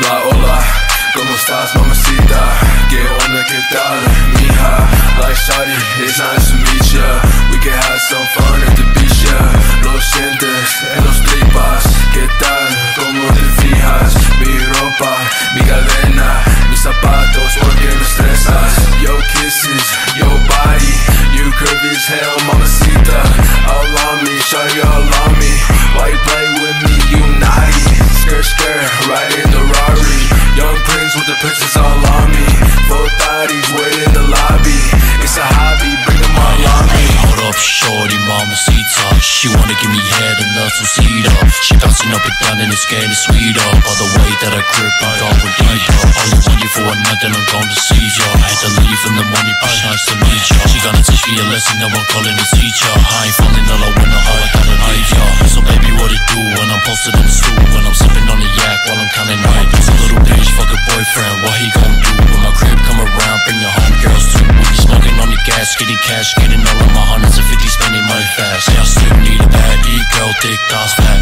La hola, ¿cómo estás mamacita? ¿Qué onda, qué tal, mija? Like shawty, it's nice to meet ya We can have some fun at the beach, yeah Lo sientes en los tripas ¿Qué tal, cómo te fijas? Mi ropa, mi cadena Mis zapatos, porque me estresas? Yo kisses, yo body You curvy as hell, mamacita All on me, shawty all on me Why you play She wanna give me head and nuts with cedar She bouncing up and down and it's getting sweeter. By the way that I grip, I'm going deeper Only want you for a night, then I'm to see ya. I Had to leave in the morning, but nice to meet ya. She gonna teach me a lesson, now I'm calling a teacher. I ain't falling all I wanna, I gotta need ya. So baby, what it do when I'm posted on the stool? When I'm sipping on the yak while I'm counting night It's a little bitch, fuck a boyfriend, what he gon' do? When my crib come around, bring your homegirls too. Smoking on the gas, getting cash, getting all of my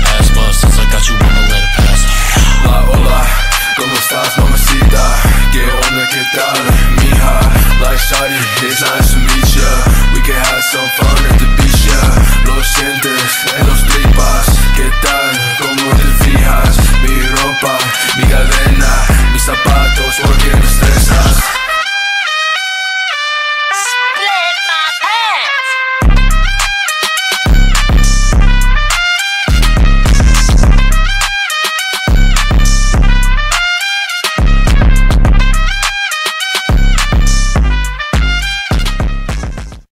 fat ass But since I got you, I'ma let it pass La hola, ¿cómo